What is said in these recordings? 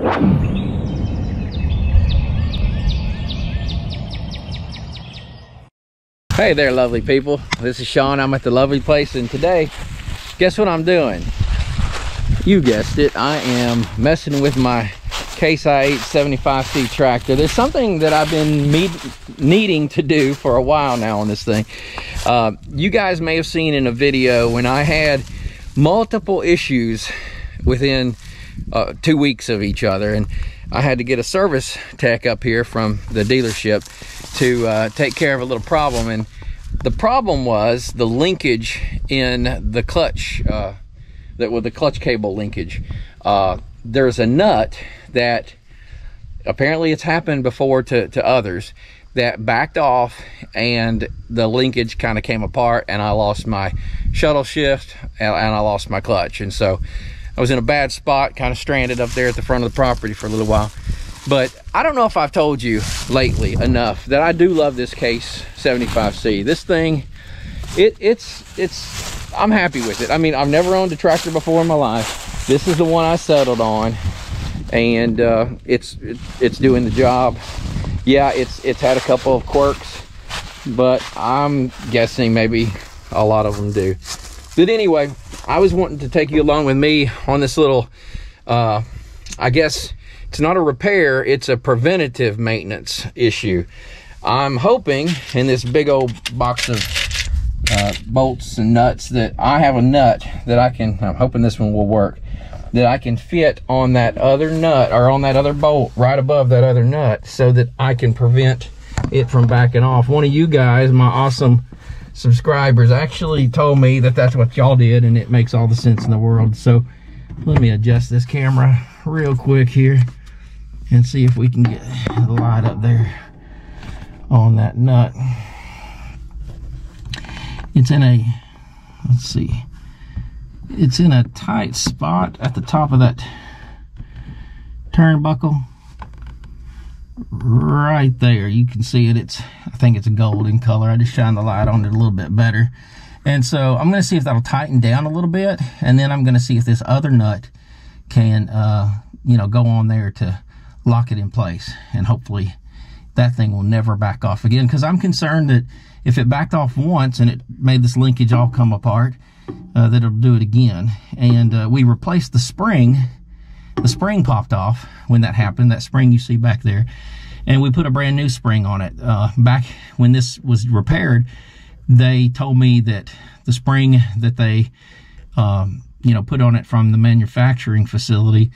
Hey there, lovely people. This is Sean. I'm at the lovely place, and today, guess what I'm doing? You guessed it. I am messing with my Case IH 75C tractor. There's something that I've been needing to do for a while now on this thing. Uh, you guys may have seen in a video when I had multiple issues within uh, two weeks of each other, and I had to get a service tech up here from the dealership to uh, take care of a little problem. And the problem was the linkage in the clutch, uh, that with the clutch cable linkage. Uh, there's a nut that apparently it's happened before to, to others that backed off and the linkage kind of came apart and I lost my shuttle shift and, and I lost my clutch. And so I was in a bad spot, kind of stranded up there at the front of the property for a little while. But I don't know if I've told you lately enough that I do love this Case 75C. This thing, it, it's, it's, I'm happy with it. I mean, I've never owned a tractor before in my life. This is the one I settled on and uh, it's, it, it's doing the job. Yeah, it's, it's had a couple of quirks, but I'm guessing maybe a lot of them do. But anyway, I was wanting to take you along with me on this little, uh, I guess it's not a repair, it's a preventative maintenance issue. I'm hoping in this big old box of uh, bolts and nuts that I have a nut that I can, I'm hoping this one will work, that I can fit on that other nut or on that other bolt right above that other nut so that I can prevent it from backing off. One of you guys, my awesome subscribers actually told me that that's what y'all did and it makes all the sense in the world. So let me adjust this camera real quick here and see if we can get the light up there on that nut. It's in a, let's see, it's in a tight spot at the top of that turnbuckle right there. You can see it. It's i think it's a golden color. I just shine the light on it a little bit better. And so i'm going to see if that'll tighten down a little bit and then i'm going to see if this other nut can uh you know go on there to lock it in place and hopefully that thing will never back off again. Because i'm concerned that if it backed off once and it made this linkage all come apart uh, that it'll do it again. And uh, we replaced the spring the spring popped off when that happened, that spring you see back there. And we put a brand new spring on it. Uh, back when this was repaired, they told me that the spring that they, um, you know, put on it from the manufacturing facility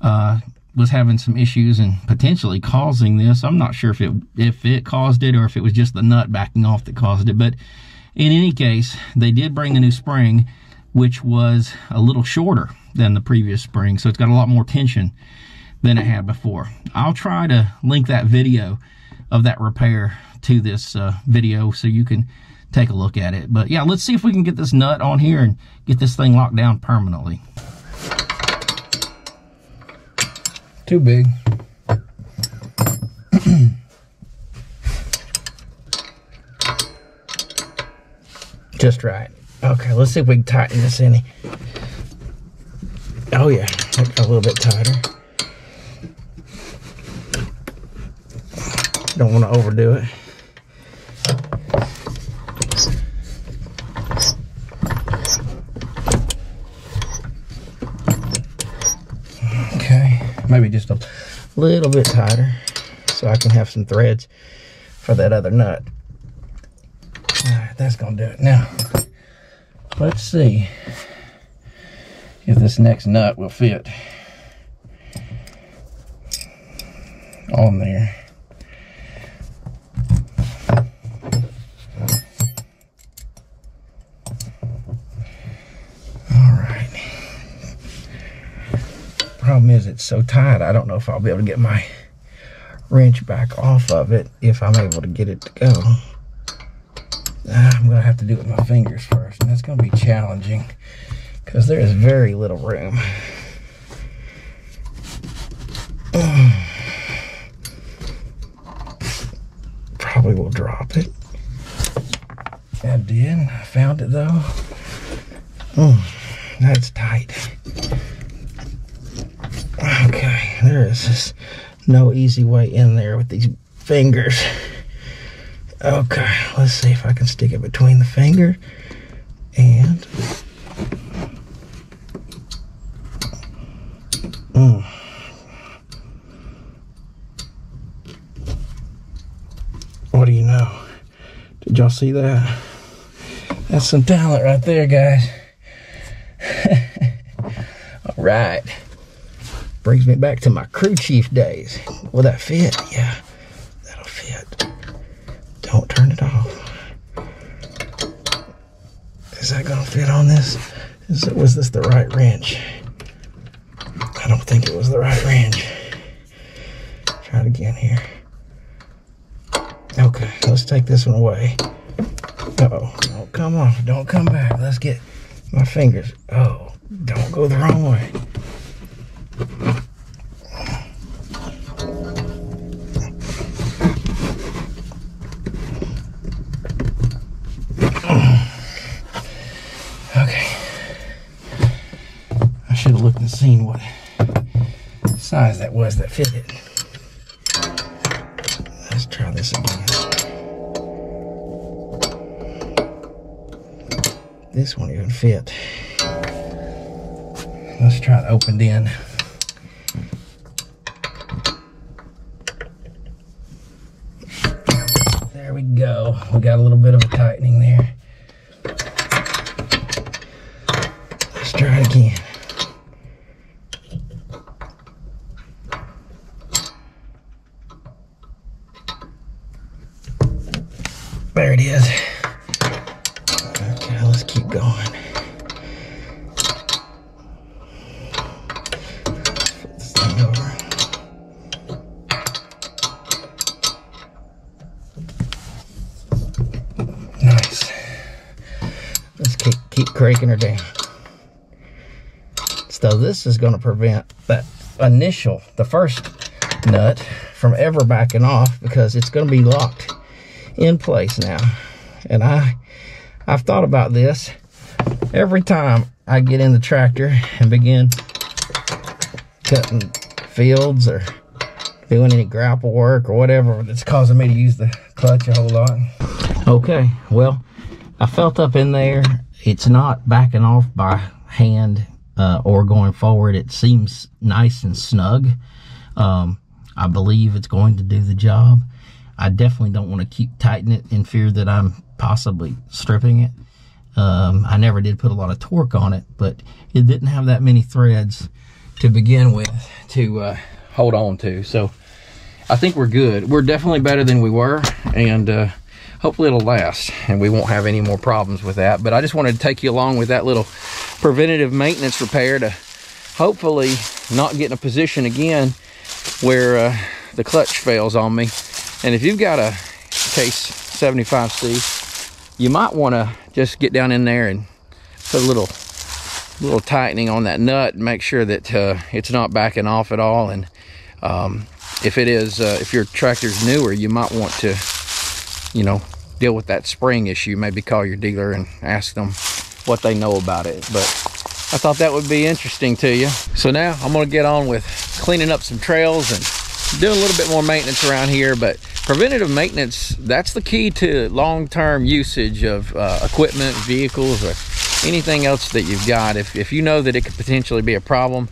uh, was having some issues and potentially causing this. I'm not sure if it if it caused it or if it was just the nut backing off that caused it. But in any case, they did bring a new spring, which was a little shorter than the previous spring. So it's got a lot more tension than it had before. I'll try to link that video of that repair to this uh, video so you can take a look at it. But yeah, let's see if we can get this nut on here and get this thing locked down permanently. Too big. Just right. Okay, let's see if we can tighten this any. Oh yeah, a little bit tighter. Don't want to overdo it. Okay, maybe just a little bit tighter so I can have some threads for that other nut. All right, that's gonna do it. Now, let's see if this next nut will fit on there. All right. Problem is it's so tight, I don't know if I'll be able to get my wrench back off of it if I'm able to get it to go. Ah, I'm gonna have to do it with my fingers first, and that's gonna be challenging because there is very little room. Probably will drop it. I did. I found it though. Oh, that's tight. Okay, there is just no easy way in there with these fingers. Okay, let's see if I can stick it between the finger and. Mm. What do you know? Did y'all see that? That's some talent right there, guys. All right. Brings me back to my crew chief days. Will that fit? Yeah, that'll fit. Don't turn it off. Is that gonna fit on this? Is was this the right wrench? I don't think it was the right range. Try it again here. Okay, let's take this one away. Uh oh, don't come off, don't come back. Let's get my fingers. Oh, don't go the wrong way. Size that was that fitted. Let's try this again. This won't even fit. Let's try the opened end. There we go. We got a little bit of a tightening there. Let's try it again. There it is. Okay, let's keep going. Nice. Let's keep, keep cranking her down. So this is going to prevent that initial, the first nut from ever backing off because it's going to be locked in place now. And I, I've thought about this every time I get in the tractor and begin cutting fields or doing any grapple work or whatever that's causing me to use the clutch a whole lot. Okay, well, I felt up in there. It's not backing off by hand uh, or going forward. It seems nice and snug. Um, I believe it's going to do the job. I definitely don't want to keep tightening it in fear that I'm possibly stripping it. Um, I never did put a lot of torque on it, but it didn't have that many threads to begin with to uh, hold on to. So I think we're good. We're definitely better than we were, and uh, hopefully it'll last, and we won't have any more problems with that. But I just wanted to take you along with that little preventative maintenance repair to hopefully not get in a position again where uh, the clutch fails on me. And if you've got a case 75C, you might want to just get down in there and put a little little tightening on that nut and make sure that uh, it's not backing off at all. And um, if it is, uh, if your tractor's newer, you might want to, you know, deal with that spring issue. Maybe call your dealer and ask them what they know about it. But I thought that would be interesting to you. So now I'm gonna get on with cleaning up some trails and doing a little bit more maintenance around here. But preventative maintenance, that's the key to long-term usage of uh, equipment, vehicles, or anything else that you've got. If, if you know that it could potentially be a problem,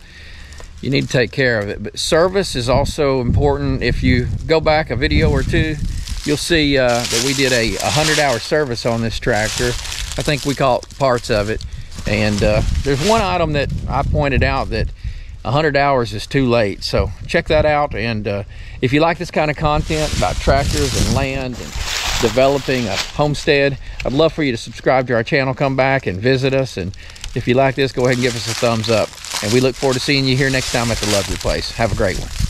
you need to take care of it. But service is also important. If you go back a video or two, you'll see uh, that we did a 100 hour service on this tractor. I think we caught parts of it. And uh, there's one item that I pointed out that 100 hours is too late. So check that out. And uh, if you like this kind of content about tractors and land and developing a homestead, I'd love for you to subscribe to our channel, come back and visit us. And if you like this, go ahead and give us a thumbs up. And we look forward to seeing you here next time at the Lovely Place. Have a great one.